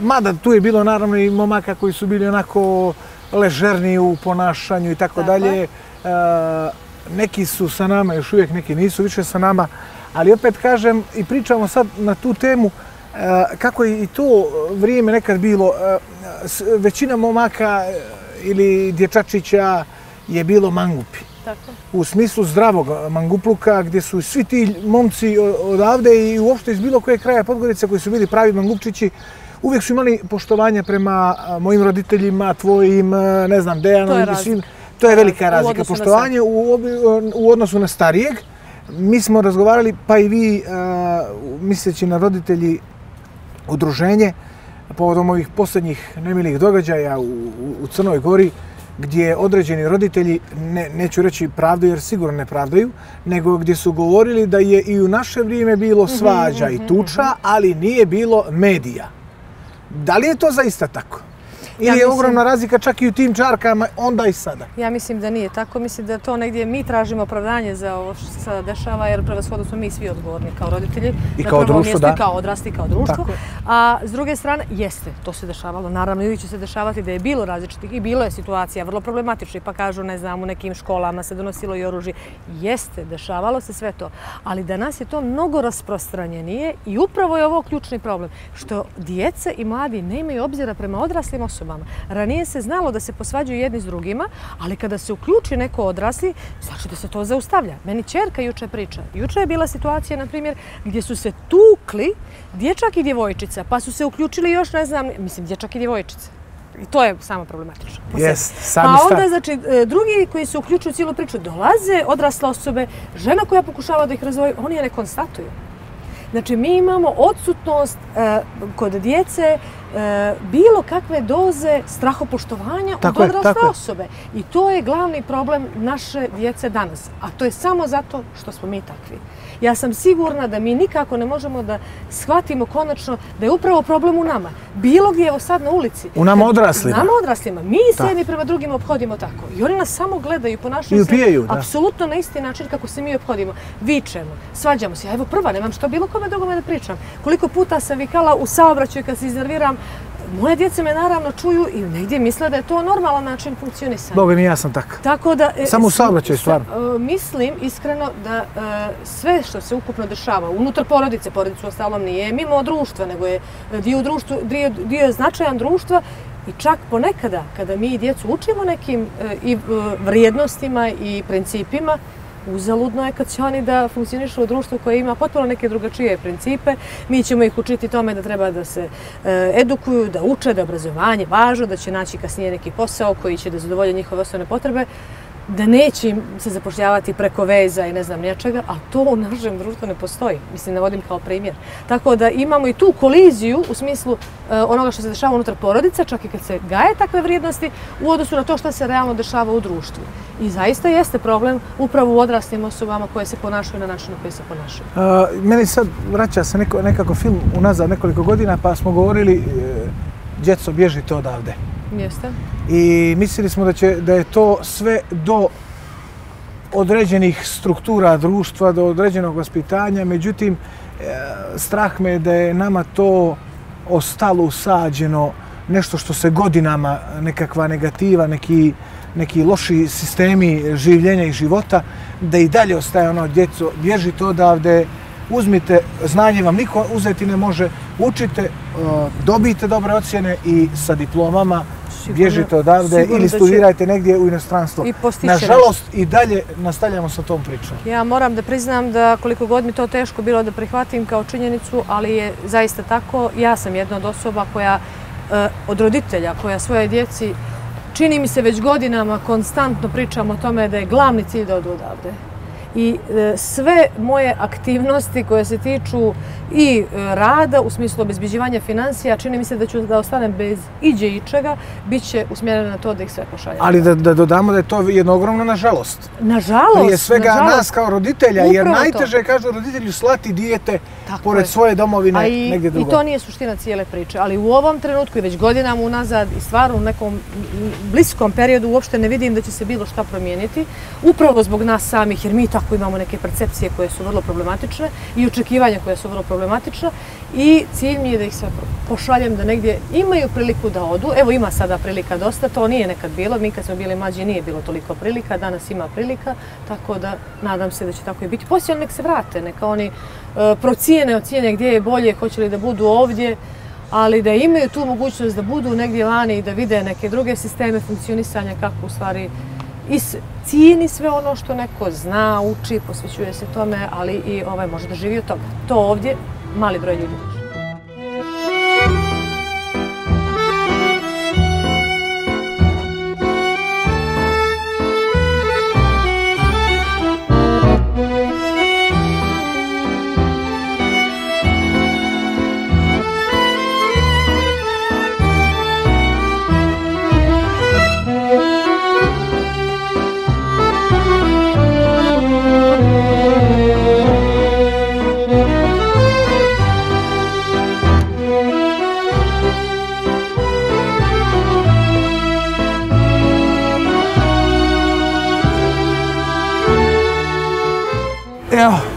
mada tu je bilo naravno i momaka koji su bili onako ležerni u ponašanju i tako dalje. je. Neki su sa nama, još uvijek neki nisu više sa nama, ali opet kažem i pričamo sad na tu temu E, kako je i to vrijeme nekad bilo, e, većina momaka ili dječačića je bilo mangupi. Tako. U smislu zdravog mangupluka gdje su svi ti momci odavde i uopšte iz bilo koje kraja Podgorice koji su bili pravi mangupčići uvijek su imali poštovanje prema mojim roditeljima, tvojim, ne znam, Dejanom i svim. To je velika U razlika. na Poštovanje u, obi- u odnosu na starijeg. Mi smo razgovarali, pa i vi, misleći na roditelji udruženje povodom ovih posljednjih nemilih događaja u, u, u Crnoj Gori gdje određeni roditelji, ne, neću reći pravdu jer sigurno ne pravdaju, nego gdje su govorili da je i u naše vrijeme bilo svađa i tuča, ali nije bilo medija. Da li je to zaista tako? Ili Ja je ogromna razlika čak i u tim čarkama onda i sada? Ja mislim da nije tako. Mislim da to negdje mi tražimo opravdanje za ovo što se sada dešava, jer prevashodno smo mi svi odgovorni kao roditelji. I kao društvo, mjestu da. I kao odrasli, kao društvo. Tako. A s druge strane, jeste, to se dešavalo. Naravno, i će se dešavati da je bilo različitih i bilo je situacija vrlo problematičnih, pa kažu, ne znam, u nekim školama se donosilo i oružje. Jeste, dešavalo se sve to. Ali danas je to mnogo rasprostranjenije i upravo je ovo ključni problem, što djece i mladi ne imaju obzira prema odraslim osobama. Ranije se znalo da se posvađaju jedni s drugima, ali kada se uključi neko odrasli, znači da se to zaustavlja. Meni čerka juče priča. Juče je bila situacija, na primjer, gdje su se tukli dječak i djevojčica, pa su se uključili još, ne znam, mislim, dječak i djevojčica. I to je samo problematično. Jest, sami Pa onda, znači, e, drugi koji se uključuju u cijelu priču, dolaze odrasle osobe, žena koja pokušava da ih razvoji, oni je ne konstatuju. Znači, mi imamo odsutnost e, kod djece e, bilo kakve doze strahopoštovanja Tako od odrasle je. osobe. I to je glavni problem naše djece danas. A to je samo zato što smo mi takvi. Ja sam sigurna da mi nikako ne možemo da shvatimo konačno da je upravo problem u nama. Bilo gdje, evo sad na ulici. U nama odraslima. Nama odraslima. Mi se jedni prema drugima obhodimo tako. I oni nas samo gledaju, I ponašaju upijaju, se da. apsolutno na isti način kako se mi obhodimo. Vičemo, svađamo se. Ja evo prva, nemam što bilo kome drugome da pričam. Koliko puta sam vikala u saobraćaju kad se iznerviram, moje djece me naravno čuju i negdje misle da je to normalan način funkcionisanja. Boga mi ja sam tak. Tako da... e, Samo u saobraćaju, sa- stvarno. e, Mislim iskreno da e, sve što se ukupno dešava unutar porodice, porodicu ostalom nije mimo društva, nego je dio, društva, dio, dio je značajan društva i čak ponekada kada mi djecu učimo nekim e, i e, vrijednostima i principima, Uzaludno je kad će oni da funkcionišu u društvu koje ima potpuno neke drugačije principe. Mi ćemo ih učiti tome da treba da se e, edukuju, da uče, da obrazovanje važno, da će naći kasnije neki posao koji će da zadovolje njihove osnovne potrebe da neće im se zapošljavati preko veza i ne znam nečega, a to u našem društvu ne postoji. Mislim, navodim kao primjer. Tako da imamo i tu koliziju u smislu e, onoga što se dešava unutar porodica, čak i kad se gaje takve vrijednosti, u odnosu na to što se realno dešava u društvu. I zaista jeste problem upravo u odraslim osobama koje se ponašaju na način na koji se ponašaju. A, meni sad vraća se neko, nekako film unazad nekoliko godina, pa smo govorili e, djeco, bježite odavde. Jeste? I mislili smo da, će, da je to sve do određenih struktura društva, do određenog vaspitanja, međutim, e, strah me je da je nama to ostalo usađeno nešto što se godinama, nekakva negativa, neki, neki loši sistemi življenja i života, da i dalje ostaje ono, djeco, bježite odavde, uzmite, znanje vam niko uzeti ne može, učite, uh, dobijte dobre ocjene i sa diplomama sigurno, bježite odavde ili studirajte će... negdje u inostranstvu. I Nažalost, i dalje nastavljamo sa tom pričom. Ja moram da priznam da koliko god mi to teško bilo da prihvatim kao činjenicu, ali je zaista tako. Ja sam jedna od osoba koja, uh, od roditelja, koja svoje djeci čini mi se već godinama konstantno pričam o tome da je glavni cilj da odu odavde i e, sve moje aktivnosti koje se tiču i e, rada u smislu obezbiđivanja financija, čini mi se da ću da ostanem bez iđe i čega, bit će usmjereno na to da ih sve pošaljem. Ali da, da dodamo da je to jedno ogromno nažalost. Nažalost. Prije svega nažalost. nas kao roditelja, Upravo jer najteže je, kažu roditelju, slati dijete Tako pored je. svoje domovine A i, negdje drugo. I to nije suština cijele priče, ali u ovom trenutku i već godinama unazad i stvarno u nekom bliskom periodu uopšte ne vidim da će se bilo šta promijeniti. Upravo zbog nas samih, jer mi tako ako imamo neke percepcije koje su vrlo problematične i očekivanja koje su vrlo problematična i cilj mi je da ih sve pošaljem da negdje imaju priliku da odu. Evo ima sada prilika dosta, to nije nekad bilo, mi kad smo bili mlađi nije bilo toliko prilika, danas ima prilika, tako da nadam se da će tako i biti. Poslije nek se vrate, neka oni e, procijene, ocijene gdje je bolje, hoće li da budu ovdje, ali da imaju tu mogućnost da budu negdje lani i da vide neke druge sisteme funkcionisanja kako u stvari i cijeni sve ono što neko zna, uči, posvećuje se tome, ali i ovaj može da živi od toga. To ovdje mali broj ljudi može.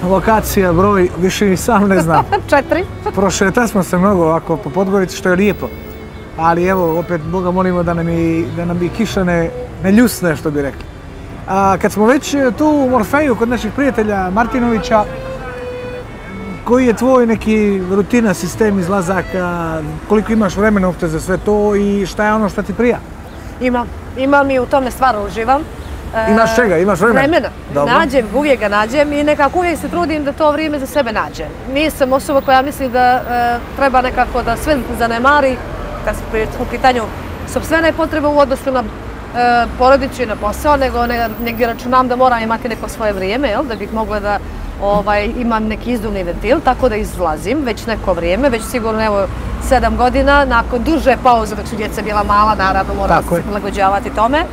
Lokacija, broj, više ni sam ne znam. Četiri. Prošeta smo se mnogo ovako po Podgorici, što je lijepo. Ali evo, opet Boga molimo da nam i, da nam i kiša ne, ne ljusne, što bi rekli. A kad smo već tu u Morfeju, kod naših prijatelja Martinovića, koji je tvoj neki rutina, sistem izlazaka, koliko imaš vremena uopšte za sve to i šta je ono što ti prija? Imam. Imam i u tome stvarno uživam. Imaš čega, imaš vremena? Vremena. Dobro. Nađem, uvijek ga nađem i nekako uvijek se trudim da to vrijeme za sebe nađem. Nisam osoba koja misli da e, treba nekako da sve zanemari, kad se u pitanju sobstvene potrebe u odnosu na e, porodiću i na posao, nego ne, negdje računam da moram imati neko svoje vrijeme, jel, da bih mogla da ovaj, imam neki izduvni ventil, tako da izlazim već neko vrijeme, već sigurno evo sedam godina, nakon duže pauze dok su djeca bila mala, naravno moram se prilagođavati tome.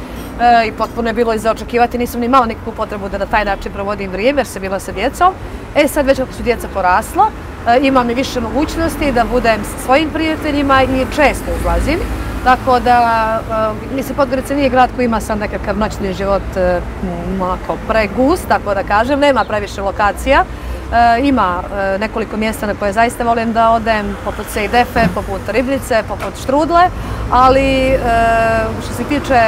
E, i potpuno je bilo i zaočekivati, nisam ni imala nikakvu potrebu da na taj način provodim vrijeme jer sam bila sa djecom. E sad već ako su djeca porasla, e, imam i više mogućnosti da budem sa svojim prijateljima i često izlazim. Tako da, e, mislim, Podgorica nije grad koji ima sam nekakav noćni život e, malo pregust, tako da kažem, nema previše lokacija. E, ima e, nekoliko mjesta na koje zaista volim da odem, poput Sejdefe, poput Ribljice, poput Štrudle, ali e, što se tiče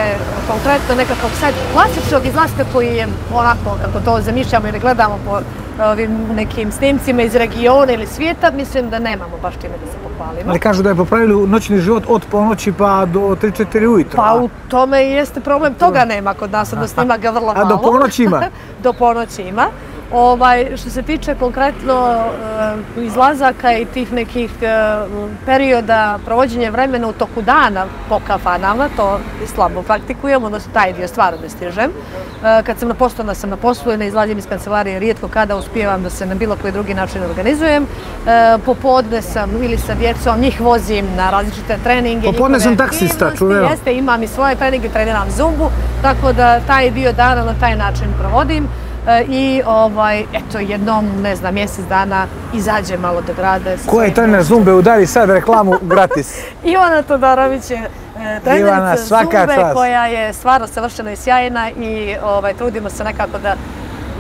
konkretno nekakvog sad klasičnog izlaska koji je onako, kako to zamišljamo ili gledamo po ovim nekim snimcima iz regiona ili svijeta, mislim da nemamo baš čime da se pohvalimo. Ali kažu da je popravili noćni život od ponoći pa do 3-4 ujutro. Pa u tome jeste problem, toga nema kod nas, odnosno ima ga vrlo malo. A do ponoći ima? do ponoći ima. Ovaj, što se tiče konkretno uh, izlazaka i tih nekih uh, perioda provođenja vremena u toku dana po kafanama, to slabo praktikujem, odnosno taj dio stvarno ne stižem. Uh, kad sam na poslu, onda sam na poslu i ne izlazim iz kancelarije, rijetko kada uspijevam da se na bilo koji drugi način organizujem. Uh, popodne sam ili sa djecom, njih vozim na različite treninge. Popodne sam taksista, čuveo. Jeste, imam i svoje treninge, treniram zumbu, tako da taj dio dana na taj način provodim. E, i ovaj, eto, jednom, ne znam, mjesec dana izađe malo do grada. Ko je trener Zumbe? Udari sad reklamu gratis. Ivana Todorović je e, trener Zumbe koja je stvarno savršena i sjajna i ovaj, trudimo se nekako da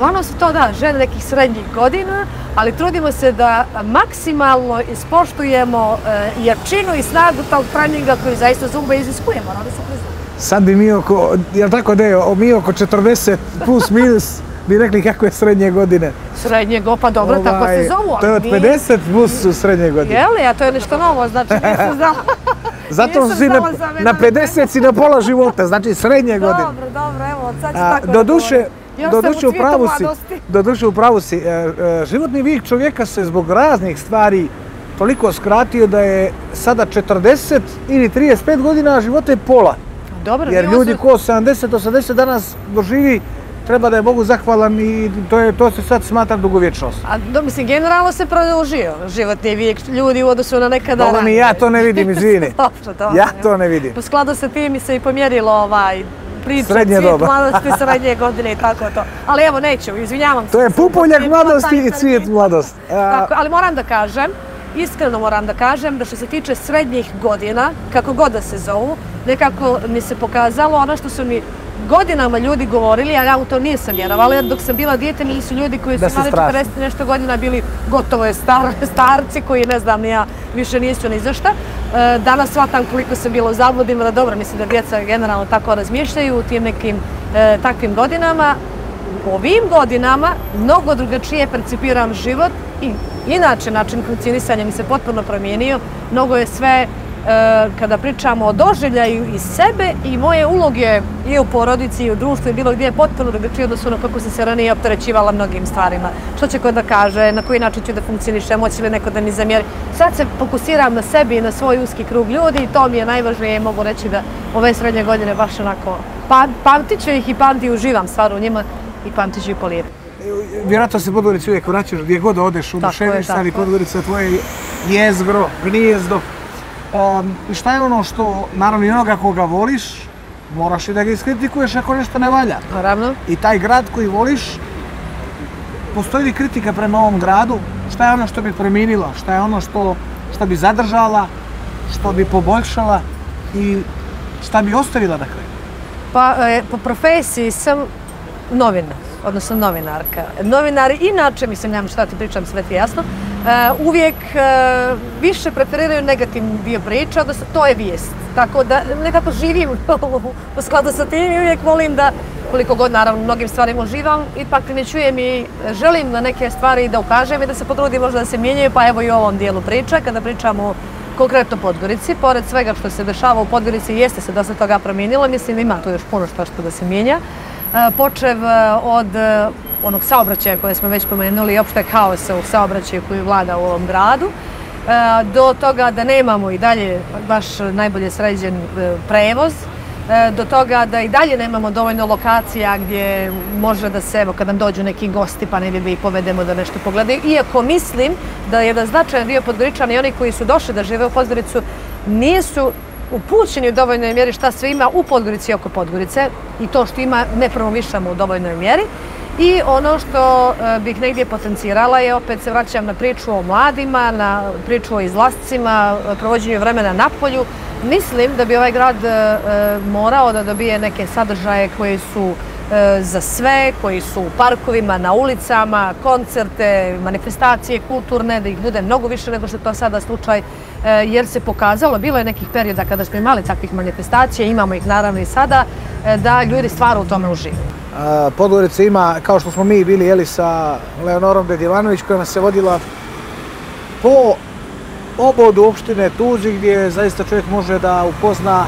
Ono su to, da, žene nekih srednjih godina, ali trudimo se da maksimalno ispoštujemo e, jačinu i snagu tog treninga koji zaista zumba iziskuje, moram da se priznam. Sad bi mi oko, jel tako da je, mi oko 40 plus minus bi rekli kako je srednje godine. Srednje go, pa dobro, tako se Ovaj, zovu. To je od ali nije- 50 plus su srednje godine. Jeli, a to je nešto novo, znači nisam znala. Zato nisam si na, na 50 si na pola života, znači srednje godine. Dobro, dobro, evo, sad ću A, tako do da duše. Još sam u u cvijetu pravu si, mladosti. do duše u pravu si. E, e, životni vijek čovjeka se zbog raznih stvari toliko skratio da je sada 40 ili 35 godina, a života je pola. Dobro, Jer ljudi ko 70-80 danas doživi, treba da je Bogu zahvalan i to, je, to se sad smatra dugovječnost. A, do, mislim, generalno se produžio životni vijek ljudi u odnosu na nekada mi ja to ne vidim, izvini. Dobro, dobro. Ja to ne vidim. U skladu sa tim se i pomjerilo ovaj priča, Srednje cvijet doba. mladosti, srednje godine i tako to. Ali evo, neću, izvinjavam se. To je pupoljak mladosti i cvijet mladosti. Tako, ali moram da kažem, iskreno moram da kažem da što se tiče srednjih godina, kako god da se zovu, nekako mi se pokazalo ono što su mi godinama ljudi govorili, a ja u to nisam vjerovala, jer dok sam bila dijete nisu ljudi koji su imali strašni. 40 i nešto godina bili gotovo je star, starci koji ne znam ja više nisu ni za šta. E, danas shvatam koliko sam bila u zabludima, da dobro, mislim da djeca generalno tako razmišljaju u tim nekim e, takvim godinama. U ovim godinama mnogo drugačije percipiram život i inače način funkcionisanja mi se potpuno promijenio. Mnogo je sve kada pričamo o doživljaju i sebe i moje uloge i u porodici i u društvu i bilo gdje je potpuno drugačije odnosno na kako sam se ranije opterećivala mnogim stvarima. Što će ko da kaže, na koji način ću da funkcionišem, hoće li neko da mi zamjeri. Sad se fokusiram na sebi i na svoj uski krug ljudi i to mi je najvažnije i mogu reći da ove srednje godine baš onako pa, pamtit ću ih i pamti uživam stvar u njima i pamtit ću ih po lijepo. Vjerojatno se Podgorici uvijek vraćaš gdje god odeš, u Tako je, duševiš ali tako je. Podgorica je tvoje jezgro, gnijezdo. Um, I šta je ono što, naravno i onoga koga voliš, moraš i da ga iskritikuješ ako nešto ne valja. Naravno. I taj grad koji voliš, postoji li kritika prema ovom gradu? Šta je ono što bi promijenila? Šta je ono što, što bi zadržala? Što bi poboljšala? I šta bi ostavila na kraju? Pa e, po profesiji sam novinar, odnosno novinarka. Novinari inače, mislim, nemam šta ti pričam, sve ti jasno, uh, uvijek uh, više preferiraju negativni dio priča, odnosno to je vijest. Tako da nekako živim u skladu sa tim i uvijek volim da koliko god naravno mnogim stvarima uživam, ipak primjećujem i želim na neke stvari da ukažem i da se potrudim možda da se mijenjaju, pa evo i u ovom dijelu priča, kada pričamo konkretno Podgorici, pored svega što se dešava u Podgorici, jeste se dosta toga promijenilo, mislim ima tu još puno što što da se mijenja. E, počev e, od e, onog saobraćaja koje smo već pomenuli i opšte kaosa u saobraćaju koji vlada u ovom gradu, do toga da nemamo i dalje baš najbolje sređen prevoz, do toga da i dalje nemamo dovoljno lokacija gdje može da se, evo kad nam dođu neki gosti pa ne bi ih povedemo da nešto pogledaju. Iako mislim da je jedan značajan dio Podgoričana i oni koji su došli da žive u Podgoricu nisu upućeni u dovoljnoj mjeri šta sve ima u Podgorici i oko Podgorice i to što ima ne promovišamo u dovoljnoj mjeri. I ono što e, bih negdje potencirala je, opet se vraćam na priču o mladima, na priču o izlascima, provođenju vremena na polju. Mislim da bi ovaj grad e, e, morao da dobije neke sadržaje koji su E, za sve, koji su u parkovima, na ulicama, koncerte, manifestacije kulturne, da ih bude mnogo više nego što je to sada slučaj, e, jer se pokazalo, bilo je nekih perioda kada smo imali takvih manifestacija, imamo ih naravno i sada, e, da ljudi stvarno u tome uživaju. Podgorica ima, kao što smo mi bili jeli sa Leonorom Bedjevanović koja nas se vodila po obodu opštine Tuzi gdje zaista čovjek može da upozna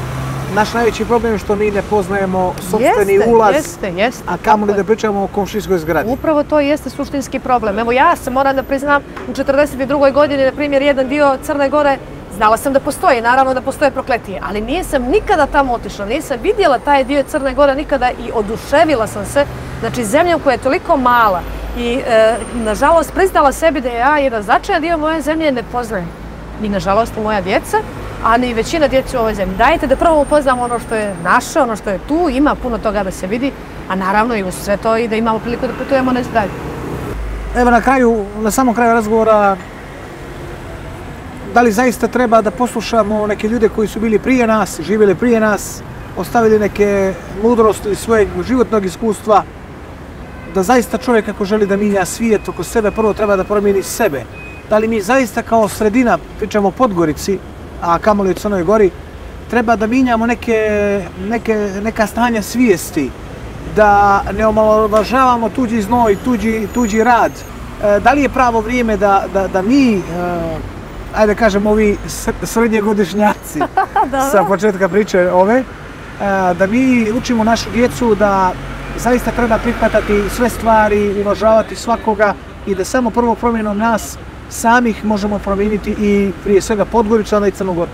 naš najveći problem je što mi ne poznajemo sopstveni Jeste, ulaz, jeste, jeste, a kamoli tako je. da pričamo o komšijskoj zgradi. Upravo to jeste suštinski problem. Evo ja sam, moram da priznam, u 42. godini, na primjer, jedan dio Crne Gore, znala sam da postoji, naravno da postoje prokletije, ali nisam nikada tamo otišla, nisam vidjela taj dio Crne Gore nikada i oduševila sam se, znači zemljom koja je toliko mala i e, nažalost priznala sebi da ja jedan značajan dio moje zemlje ne poznajem. Ni nažalost moja djeca, a ni većina djece u ovoj zemlji. Dajte da prvo upoznamo ono što je naše, ono što je tu, ima puno toga da se vidi, a naravno i uz sve to i da imamo priliku da putujemo nešto dalje. Evo na kraju, na samom kraju razgovora, da li zaista treba da poslušamo neke ljude koji su bili prije nas, živjeli prije nas, ostavili neke mudrosti ili svojeg životnog iskustva da zaista čovjek ako želi da minja svijet oko sebe, prvo treba da promijeni sebe. Da li mi zaista kao sredina, pričamo o Podgorici, a kamoli u Crnoj Gori, treba da minjamo neke, neke, neka stanja svijesti, da ne omalovažavamo tuđi znoj, tuđi, tuđi rad. E, da li je pravo vrijeme da, da, da mi, e, ajde kažemo, ovi srednje godišnjaci sa početka priče ove, e, da mi učimo našu djecu da zaista treba prihvatati sve stvari, uvažavati svakoga i da samo prvo promjenom nas samih možemo promijeniti i prije svega Podgoričana i Crnogoru.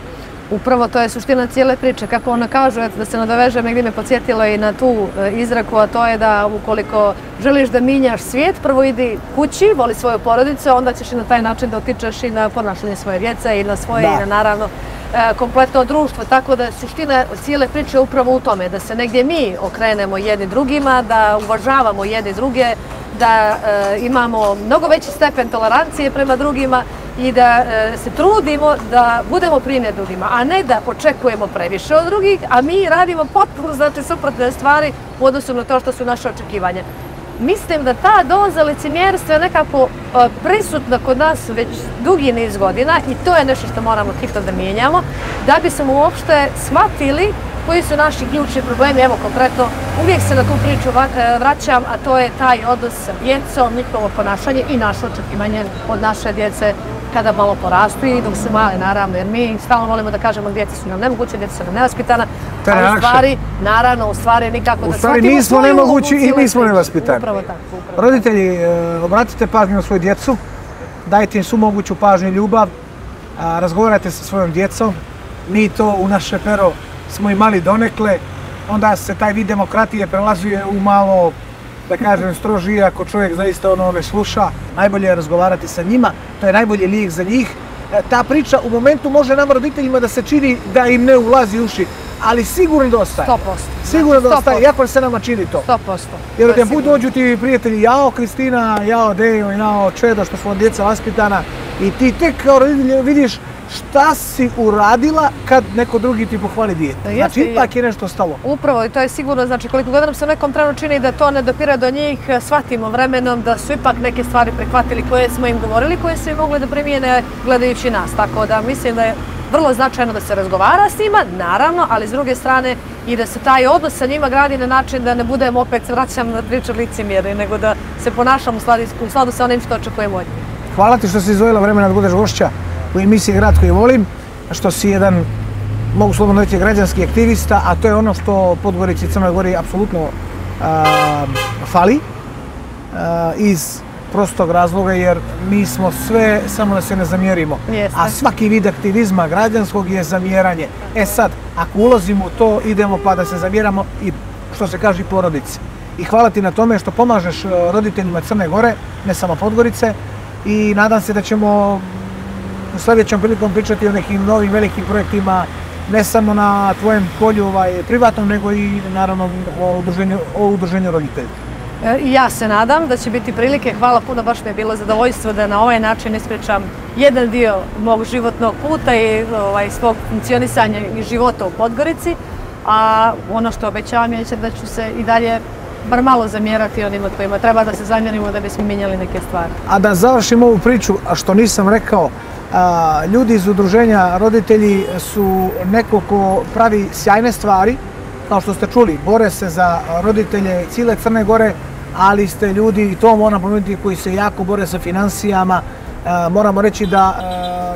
Upravo to je suština cijele priče. Kako ona kaže, da se nadoveže, negdje me podsjetilo i na tu e, izraku, a to je da ukoliko želiš da minjaš svijet, prvo idi kući, voli svoju porodicu, onda ćeš i na taj način da otičeš i na ponašanje svoje djece i na svoje da. i na naravno e, kompletno društvo. Tako da suština cijele priče je upravo u tome, da se negdje mi okrenemo jedni drugima, da uvažavamo jedni druge, da e, imamo mnogo veći stepen tolerancije prema drugima i da e, se trudimo da budemo primjer drugima, a ne da očekujemo previše od drugih, a mi radimo potpuno znači, suprotne stvari u odnosu na to što su naše očekivanja. Mislim da ta doza licimjerstva je nekako e, prisutna kod nas već dugi niz godina i to je nešto što moramo hitno da mijenjamo, da bi smo uopšte shvatili koji su naši ključni problemi, evo konkretno, uvijek se na tu priču e, vraćam, a to je taj odnos sa djecom, njihovo ponašanje i naše očekivanje od naše djece kada malo porastu i dok se male, naravno, jer mi stalno volimo da kažemo djece su nam nemoguće, djece su nam nevaspitana, a u stvari, naravno, u stvari nikako da shvatimo. U stvari, mi smo nemogući i mi smo nevaspitani. Upravo tako, upravo. Roditelji, e, obratite pažnju na svoju djecu, dajte im su moguću pažnju i ljubav, razgovarajte sa svojom djecom, mi to u naše pero smo imali donekle, onda se taj vid demokratije prelazuje u malo, da kažem, strožije ako čovjek zaista ono ne sluša. Najbolje je razgovarati sa njima, to je najbolji lijek za njih. E, ta priča u momentu može nam roditeljima da se čini da im ne ulazi uši, ali sigurno da ostaje. 100%. Sigurno da ostaje, iako se nama čini to. 100%. Jer od jedan put dođu ti prijatelji, jao Kristina, jao Dejo, jao Čedo, što su vam djeca vaspitana, i ti tek kao roditelj vidiš šta si uradila kad neko drugi ti pohvali dijete. Znači, ipak je nešto stalo. Upravo, i to je sigurno, znači, koliko god nam se nekom trenu čini da to ne dopira do njih, shvatimo vremenom da su ipak neke stvari prihvatili koje smo im govorili, koje su im mogli da primijene gledajući nas. Tako da mislim da je vrlo značajno da se razgovara s njima, naravno, ali s druge strane i da se taj odnos sa njima gradi na način da ne budemo opet, vraćam na priču licimjeri, nego da se ponašamo u sladu sa onim što očekujemo od njih. Hvala ti što si izvojila vremena da budeš gošća u emisiji Grad koji volim, što si jedan, mogu slobodno reći, građanski aktivista, a to je ono što Podgorici i Crnoj Gori apsolutno fali iz prostog razloga, jer mi smo sve, samo da se ne zamjerimo. A svaki vid aktivizma građanskog je zamjeranje. E sad, ako ulazimo u to, idemo pa da se zamjeramo i što se kaže i porodici. I hvala ti na tome što pomažeš roditeljima Crne Gore, ne samo Podgorice, i nadam se da ćemo u prilikom pričati o nekim novim velikim projektima, ne samo na tvojem polju ovaj, privatnom, nego i naravno o udruženju, o udruženju roditelja. E, ja se nadam da će biti prilike. Hvala puno, baš mi je bilo zadovoljstvo da na ovaj način ispričam jedan dio mog životnog puta i ovaj, svog funkcionisanja i života u Podgorici. A ono što obećavam je da ću se i dalje bar malo zamjerati onima kojima treba da se zamjerimo da bismo minjali neke stvari. A da završim ovu priču, a što nisam rekao, ljudi iz udruženja roditelji su neko ko pravi sjajne stvari, kao što ste čuli, bore se za roditelje cijele Crne Gore, ali ste ljudi, i to moram pomenuti, koji se jako bore sa financijama. Moramo reći da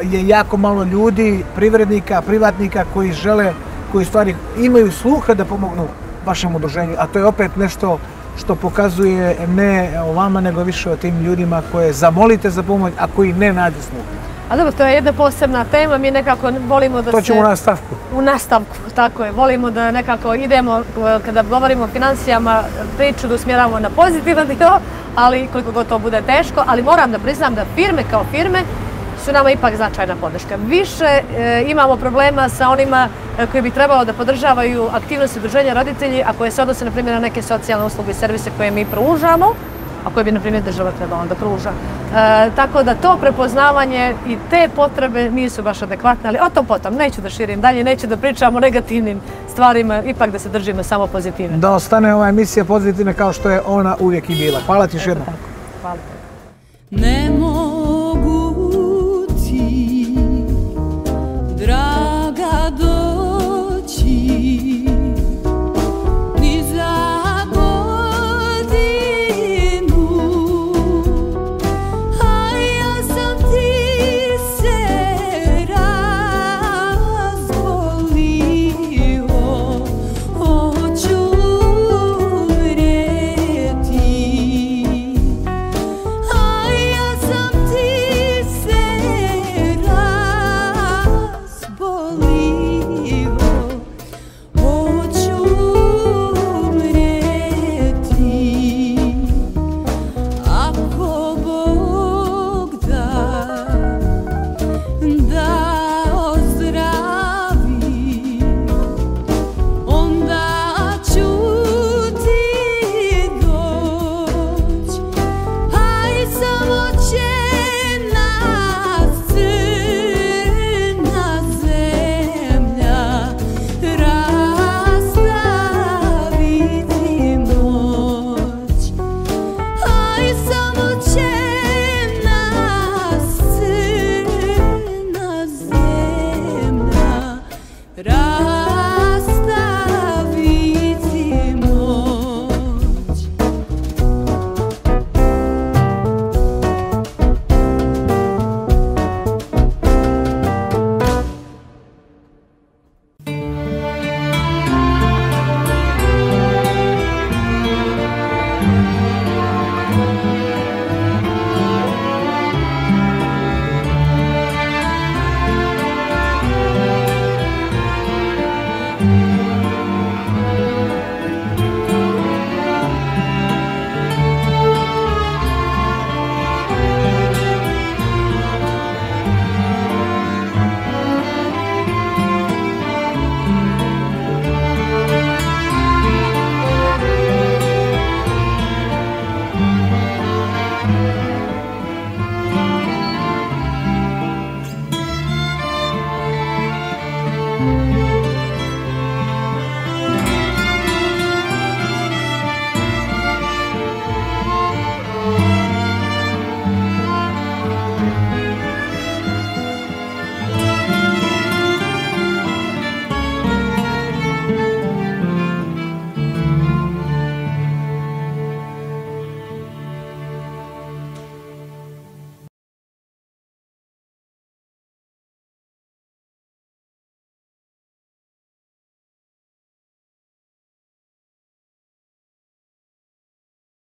je jako malo ljudi, privrednika, privatnika koji žele, koji stvari imaju sluha da pomognu vašem udruženju, a to je opet nešto što pokazuje ne o vama, nego više o tim ljudima koje zamolite za pomoć, a koji ne nađe sluha. A dobro, to je jedna posebna tema, mi nekako volimo da se... To ćemo u nastavku. U nastavku, tako je. Volimo da nekako idemo, kada govorimo o financijama, priču da usmjeravamo na pozitivan dio, ali koliko god to bude teško, ali moram da priznam da firme kao firme su nama ipak značajna podrška. Više e, imamo problema sa onima e, koji bi trebalo da podržavaju aktivnosti udruženja roditelji, a koje se odnose, na primjer, na neke socijalne usluge i servise koje mi pružamo, a koje bi, na primjer, država trebala da pruža. E, tako da to prepoznavanje i te potrebe nisu baš adekvatne, ali o tom potom, neću da širim dalje, neću da pričam o negativnim stvarima, ipak da se držimo samo pozitivne. Da ostane ova emisija pozitivna kao što je ona uvijek i bila. Hvala ti još jednom. Hvala te. Ne